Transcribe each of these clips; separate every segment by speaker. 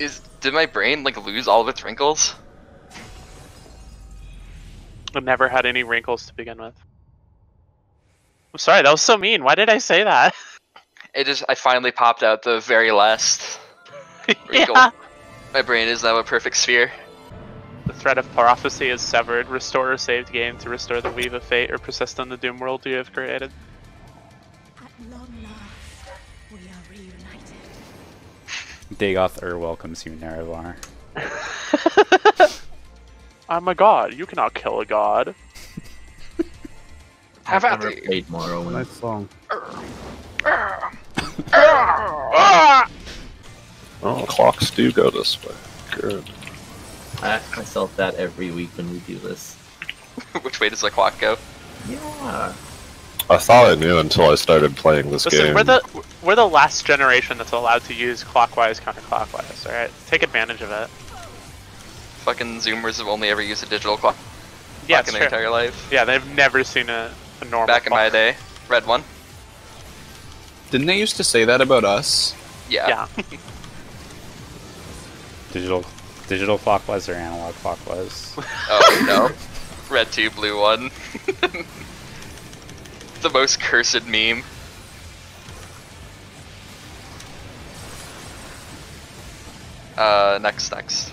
Speaker 1: Is did my brain like lose all of its wrinkles?
Speaker 2: I've never had any wrinkles to begin with. I'm sorry, that was so mean. Why did I say that?
Speaker 1: It just I finally popped out the very last wrinkle.
Speaker 2: yeah.
Speaker 1: My brain is now a perfect sphere.
Speaker 2: The thread of prophecy is severed. Restore a saved game to restore the weave of fate or persist in the doom world you have created.
Speaker 3: At long last, we are reunited.
Speaker 4: Dagoth Ur welcomes you, Nerevar.
Speaker 2: I'm a god. You cannot kill a god.
Speaker 1: Have at
Speaker 5: never
Speaker 1: thee.
Speaker 5: played Morrowind.
Speaker 6: Nice song.
Speaker 7: Oh, clocks do go this way. Good.
Speaker 5: I ask myself that every week when we do this.
Speaker 1: Which way does the clock go?
Speaker 5: Yeah.
Speaker 7: I thought I knew until I started playing this
Speaker 2: Listen,
Speaker 7: game.
Speaker 2: we're the we're the last generation that's allowed to use clockwise counterclockwise. All right, take advantage of it.
Speaker 1: Fucking Zoomers have only ever used a digital clock
Speaker 2: Yeah,
Speaker 1: clock in their
Speaker 2: true.
Speaker 1: entire life.
Speaker 2: Yeah, they've never seen a, a normal.
Speaker 1: Back in my day, red one.
Speaker 8: Didn't they used to say that about us?
Speaker 1: Yeah.
Speaker 2: Yeah.
Speaker 4: Digital, digital clockwise or analog clockwise?
Speaker 1: Oh no. Red two, blue one. the most cursed meme. Uh, next, next.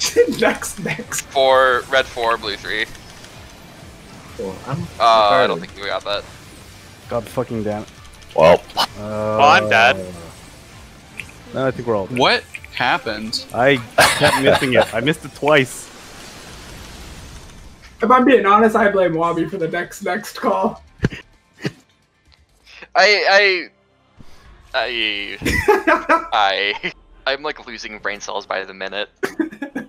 Speaker 9: next, next.
Speaker 1: Four, red four, blue three.
Speaker 5: Cool. I'm
Speaker 1: Uh, I don't think we got that.
Speaker 6: God fucking damn it.
Speaker 7: well,
Speaker 6: Uh,
Speaker 2: Well, I'm dead.
Speaker 6: No, I think we're all dead.
Speaker 8: What happened?
Speaker 6: I kept missing it. I missed it twice.
Speaker 9: If I'm being honest, I blame Wabi for the next next call.
Speaker 1: I, I, I, I, I'm like losing brain cells by the minute.